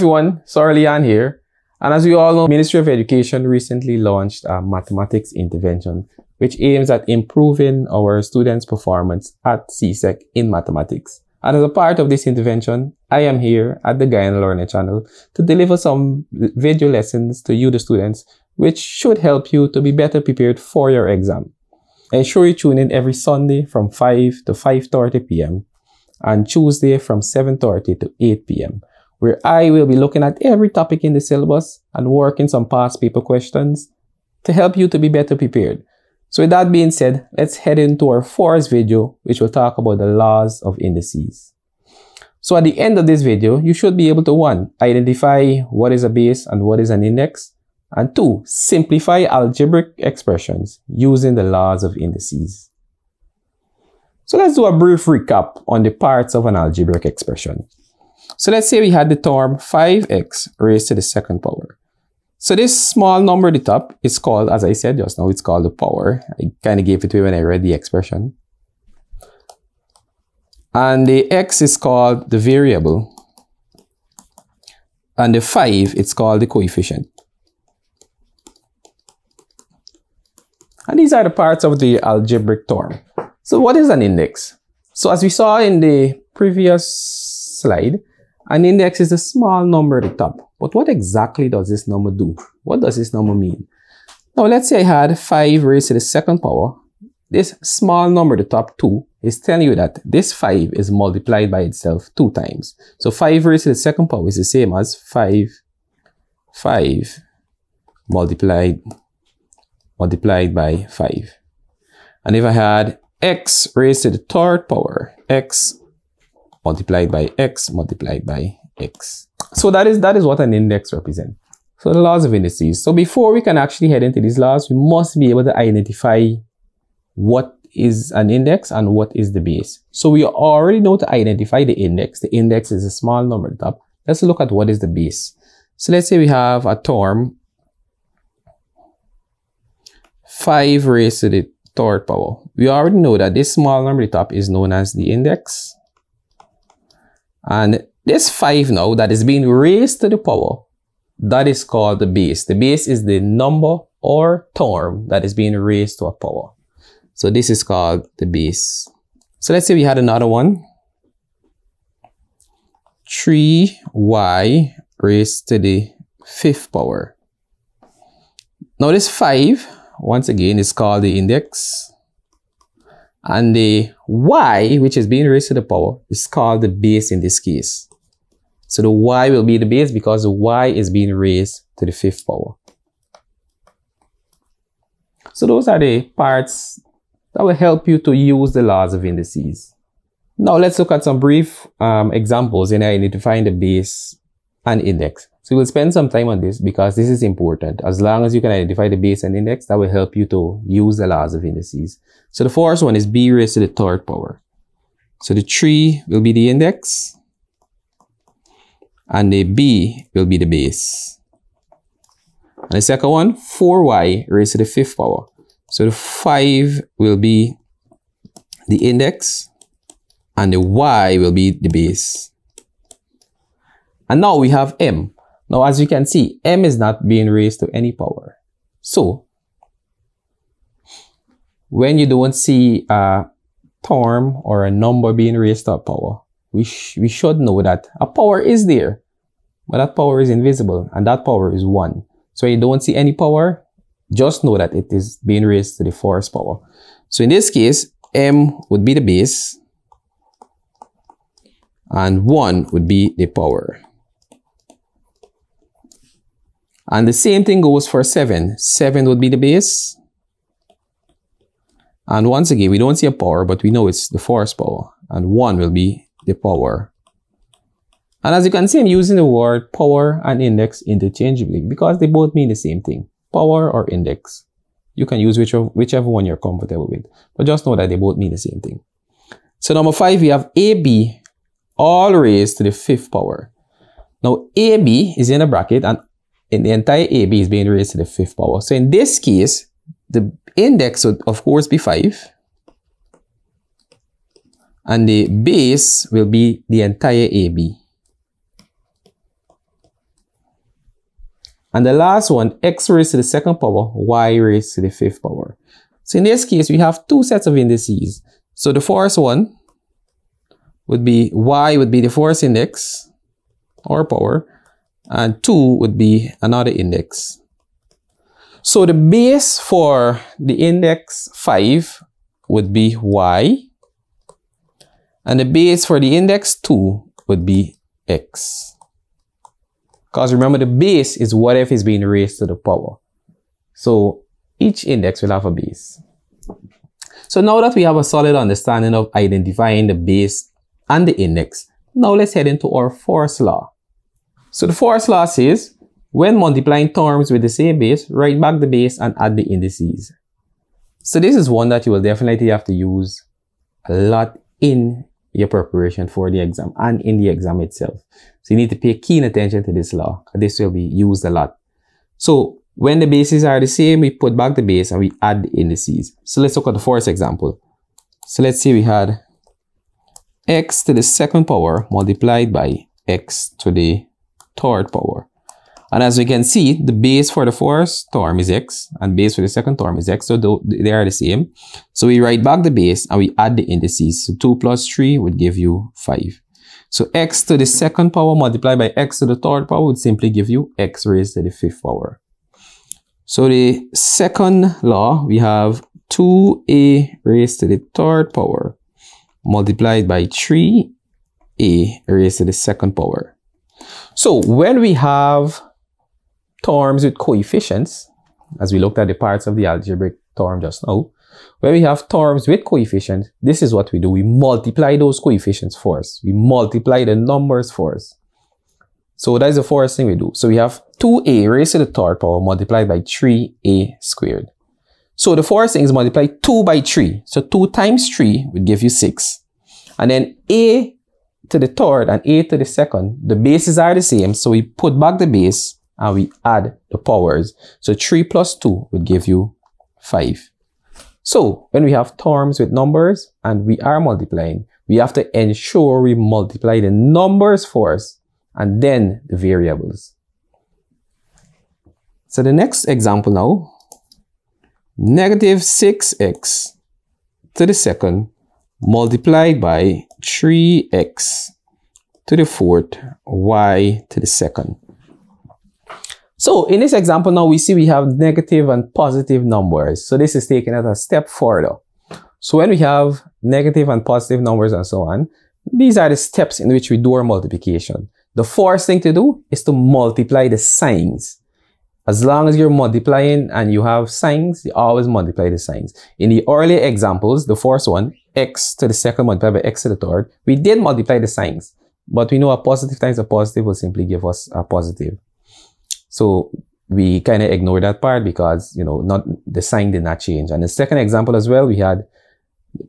Everyone, Sorlian here. And as we all know, Ministry of Education recently launched a mathematics intervention, which aims at improving our students' performance at CSEC in mathematics. And as a part of this intervention, I am here at the Guyana Learning channel to deliver some video lessons to you, the students, which should help you to be better prepared for your exam. Ensure you tune in every Sunday from 5 to 5.30 p.m. and Tuesday from 7.30 to 8 p.m where I will be looking at every topic in the syllabus and working some past paper questions to help you to be better prepared. So with that being said, let's head into our fourth video, which will talk about the laws of indices. So at the end of this video, you should be able to one, identify what is a base and what is an index, and two, simplify algebraic expressions using the laws of indices. So let's do a brief recap on the parts of an algebraic expression. So let's say we had the term 5x raised to the second power. So this small number at the top is called, as I said just now, it's called the power. I kind of gave it you when I read the expression. And the x is called the variable. And the 5, it's called the coefficient. And these are the parts of the algebraic term. So what is an index? So as we saw in the previous slide, an index is a small number at the top. But what exactly does this number do? What does this number mean? Now, let's say I had 5 raised to the second power. This small number at the top, 2, is telling you that this 5 is multiplied by itself 2 times. So 5 raised to the second power is the same as 5, 5 multiplied, multiplied by 5. And if I had x raised to the third power, x multiplied by x multiplied by x. So that is, that is what an index represents. So the laws of indices. So before we can actually head into these laws, we must be able to identify what is an index and what is the base. So we already know to identify the index. The index is a small number at the top. Let's look at what is the base. So let's say we have a term 5 raised to the third power. We already know that this small number at the top is known as the index. And this 5 now that is being raised to the power, that is called the base. The base is the number or term that is being raised to a power. So this is called the base. So let's say we had another one. 3y raised to the fifth power. Now this 5, once again, is called the index. And the y, which is being raised to the power, is called the base in this case. So the y will be the base because the y is being raised to the fifth power. So those are the parts that will help you to use the laws of indices. Now let's look at some brief um, examples in identifying the base and index. So we'll spend some time on this because this is important. As long as you can identify the base and index, that will help you to use the laws of indices. So the first one is b raised to the third power. So the 3 will be the index and the b will be the base. And the second one, 4y raised to the fifth power. So the 5 will be the index and the y will be the base. And now we have m. Now, as you can see, m is not being raised to any power. So, when you don't see a term or a number being raised to a power, we, sh we should know that a power is there, but that power is invisible, and that power is 1. So when you don't see any power, just know that it is being raised to the first power. So in this case, m would be the base, and 1 would be the power. And the same thing goes for 7. 7 would be the base. And once again, we don't see a power, but we know it's the first power. And 1 will be the power. And as you can see, I'm using the word power and index interchangeably because they both mean the same thing. Power or index. You can use whichever, whichever one you're comfortable with. But just know that they both mean the same thing. So number 5, we have AB all raised to the fifth power. Now, AB is in a bracket and in the entire AB is being raised to the fifth power. So in this case, the index would of course be 5. And the base will be the entire AB. And the last one, x raised to the second power, y raised to the fifth power. So in this case, we have two sets of indices. So the first one would be y would be the first index or power and 2 would be another index. So the base for the index 5 would be y and the base for the index 2 would be x. Because remember the base is whatever is being raised to the power. So each index will have a base. So now that we have a solid understanding of identifying the base and the index, now let's head into our first law. So the first law says, when multiplying terms with the same base, write back the base and add the indices. So this is one that you will definitely have to use a lot in your preparation for the exam and in the exam itself. So you need to pay keen attention to this law. This will be used a lot. So when the bases are the same, we put back the base and we add the indices. So let's look at the first example. So let's say we had x to the second power multiplied by x to the third power. And as we can see, the base for the first term is x and base for the second term is x. So they are the same. So we write back the base and we add the indices. So 2 plus 3 would give you 5. So x to the second power multiplied by x to the third power would simply give you x raised to the fifth power. So the second law, we have 2a raised to the third power multiplied by 3a raised to the second power. So when we have terms with coefficients, as we looked at the parts of the algebraic term just now, when we have terms with coefficients, this is what we do. We multiply those coefficients first. We multiply the numbers first. So that is the first thing we do. So we have 2a raised to the third power multiplied by 3a squared. So the first thing is multiply 2 by 3. So 2 times 3 would give you 6. And then a to the third and a to the second, the bases are the same. So we put back the base and we add the powers. So 3 plus 2 would give you 5. So when we have terms with numbers and we are multiplying, we have to ensure we multiply the numbers first and then the variables. So the next example now, negative 6x to the second multiplied by 3x to the fourth, y to the second. So in this example now, we see we have negative and positive numbers. So this is taken as a step further. So when we have negative and positive numbers and so on, these are the steps in which we do our multiplication. The first thing to do is to multiply the signs. As long as you're multiplying and you have signs, you always multiply the signs. In the earlier examples, the first one, x to the second multiplied by x to the third, we did multiply the signs. But we know a positive times a positive will simply give us a positive. So we kind of ignore that part because, you know, not the sign did not change. And the second example as well, we had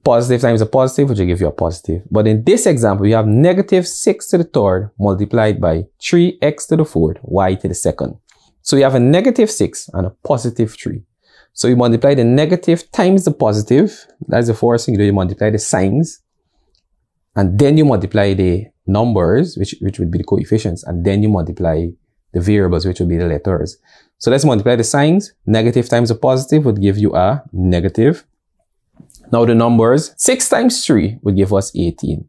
positive times a positive, which will give you a positive. But in this example, we have negative 6 to the third multiplied by 3x to the fourth, y to the second. So we have a negative 6 and a positive 3. So you multiply the negative times the positive. That's the first thing you do. You multiply the signs. And then you multiply the numbers, which, which would be the coefficients. And then you multiply the variables, which would be the letters. So let's multiply the signs. Negative times a positive would give you a negative. Now the numbers, 6 times 3 would give us 18.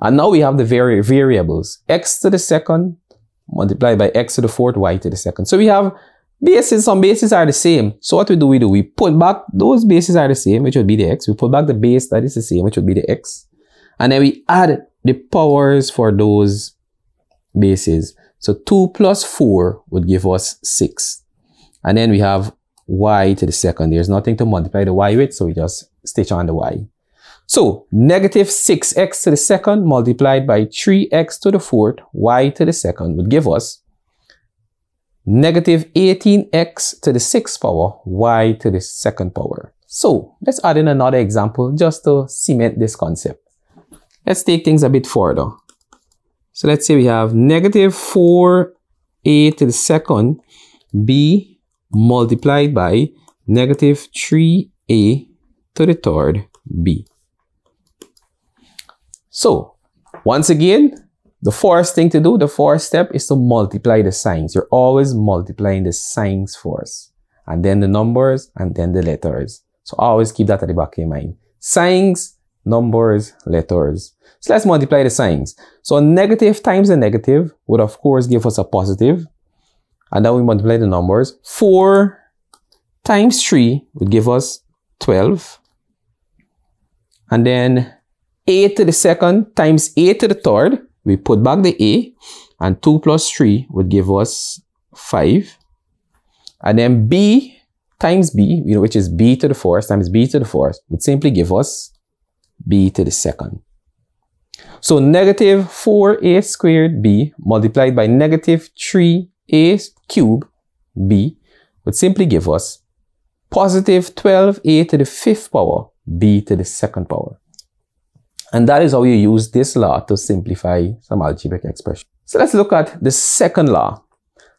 And now we have the vari variables, x to the second multiplied by x to the fourth, y to the second. So we have bases, some bases are the same. So what we do, we do, we put back, those bases are the same, which would be the x. We put back the base that is the same, which would be the x. And then we add the powers for those bases. So 2 plus 4 would give us 6. And then we have y to the second. There's nothing to multiply the y with, so we just stitch on the y. So negative 6x to the second multiplied by 3x to the fourth, y to the second would give us negative 18x to the sixth power, y to the second power. So let's add in another example just to cement this concept. Let's take things a bit further. So let's say we have negative 4a to the second b multiplied by negative 3a to the third b. So once again, The first thing to do, the first step is to multiply the signs. You're always multiplying the signs first, and then the numbers, and then the letters. So always keep that at the back of your mind. Signs, numbers, letters. So let's multiply the signs. So negative times a negative would of course give us a positive. And then we multiply the numbers. 4 times 3 would give us 12. And then 8 to the second times 8 to the third. We put back the a. And 2 plus 3 would give us 5. And then b times b, you know, which is b to the fourth times b to the fourth, would simply give us b to the second. So negative 4a squared b multiplied by negative 3a cubed b would simply give us positive 12a to the fifth power b to the second power. And that is how you use this law to simplify some algebraic expression. So let's look at the second law.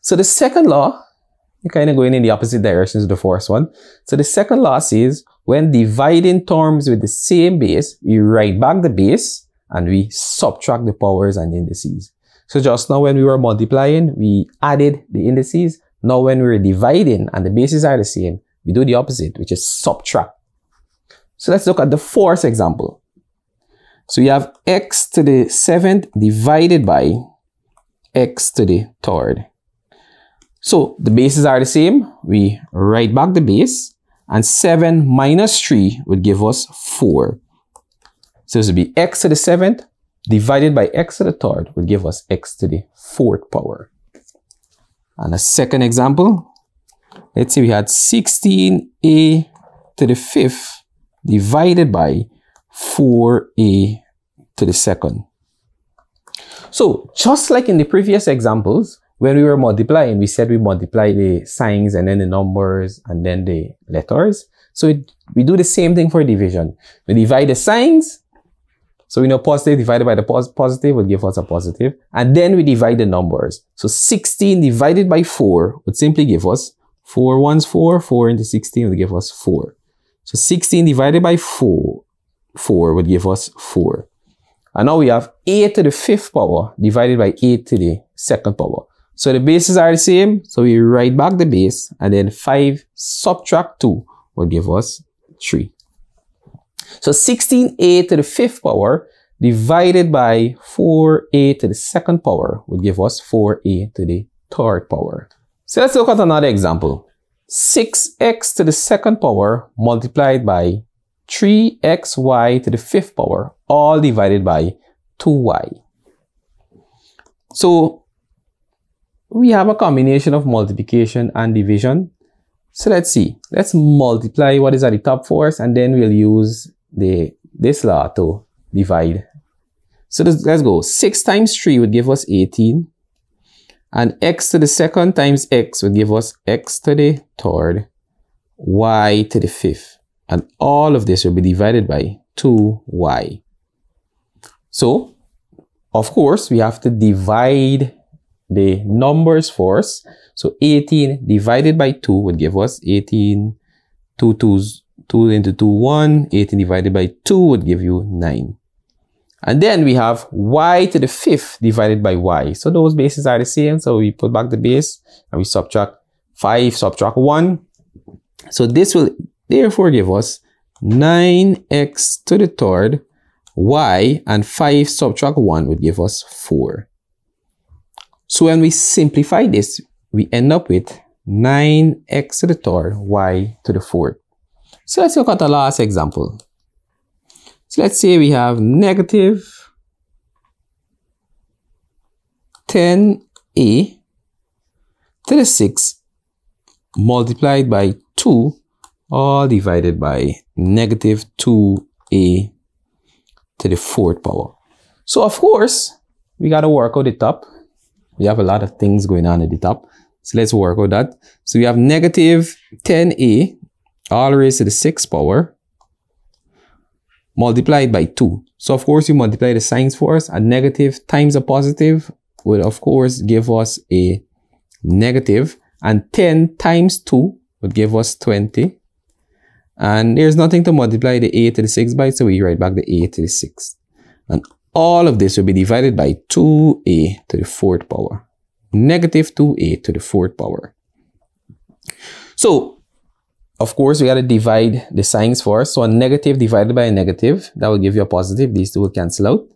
So the second law, you're kind of going in the opposite direction to the first one. So the second law says when dividing terms with the same base, we write back the base and we subtract the powers and indices. So just now when we were multiplying, we added the indices. Now when we're dividing and the bases are the same, we do the opposite, which is subtract. So let's look at the fourth example. So we have x to the seventh divided by x to the third. So the bases are the same. We write back the base and 7 minus 3 would give us 4. So this would be x to the 7th divided by x to the 3rd would give us x to the 4th power. And a second example, let's say we had 16a to the 5th divided by 4a to the 2nd. So just like in the previous examples, when we were multiplying, we said we multiply the signs and then the numbers and then the letters. So it, we do the same thing for division. We divide the signs. So we know positive divided by the pos positive would give us a positive. And then we divide the numbers. So 16 divided by 4 would simply give us 4 ones 4. 4 into 16 would give us 4. So 16 divided by 4, 4 would give us 4. And now we have 8 to the fifth power divided by 8 to the second power. So the bases are the same. So we write back the base and then 5 subtract 2 will give us 3. So 16a to the fifth power divided by 4a to the second power would give us 4a to the third power. So let's look at another example. 6x to the second power multiplied by 3xy to the fifth power, all divided by 2y. So we have a combination of multiplication and division. So let's see. Let's multiply what is at the top first, and then we'll use the this law to divide. So this, let's go. 6 times 3 would give us 18. And x to the second times x would give us x to the third, y to the fifth. And all of this will be divided by 2y. So, of course, we have to divide the numbers first. So 18 divided by 2 would give us 18, 2 twos, 2 into 2, 1. 18 divided by 2 would give you 9. And then we have y to the fifth divided by y. So those bases are the same. So we put back the base and we subtract 5, subtract 1. So this will therefore give us 9x to the third y and 5 subtract 1 would give us 4. So when we simplify this, we end up with 9x to the third, y to the fourth. So let's look at the last example. So let's say we have negative 10a to the 6 multiplied by 2 all divided by negative 2a to the fourth power. So of course, we got to work out the top we have a lot of things going on at the top. So let's work with that. So we have negative 10a all raised to the 6th power multiplied by 2. So of course you multiply the signs for us. A negative times a positive will of course give us a negative and 10 times 2 would give us 20. And there's nothing to multiply the a to the 6 by, so we write back the a to the 6. And all of this will be divided by 2a to the fourth power. Negative 2a to the fourth power. So, of course, we got to divide the signs first. So a negative divided by a negative, that will give you a positive. These two will cancel out.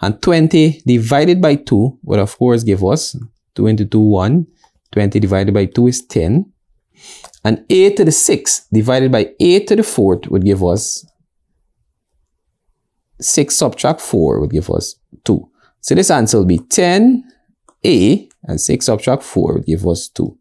And 20 divided by 2 will, of course, give us 2 into 2, 1. 20 divided by 2 is 10. And a to the 6 divided by a to the 4th would give us 6 subtract 4 would give us 2. So this answer will be 10a and 6 subtract 4 would give us 2.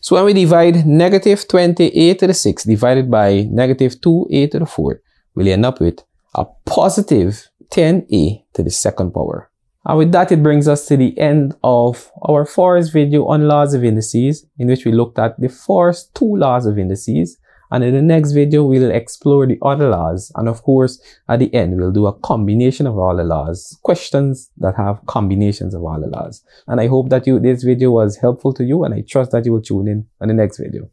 So when we divide negative 20a to the 6 divided by negative 2a to the 4, we'll end up with a positive 10a to the second power. And with that, it brings us to the end of our first video on laws of indices, in which we looked at the first two laws of indices and in the next video, we'll explore the other laws. And of course, at the end, we'll do a combination of all the laws, questions that have combinations of all the laws. And I hope that you, this video was helpful to you and I trust that you will tune in on the next video.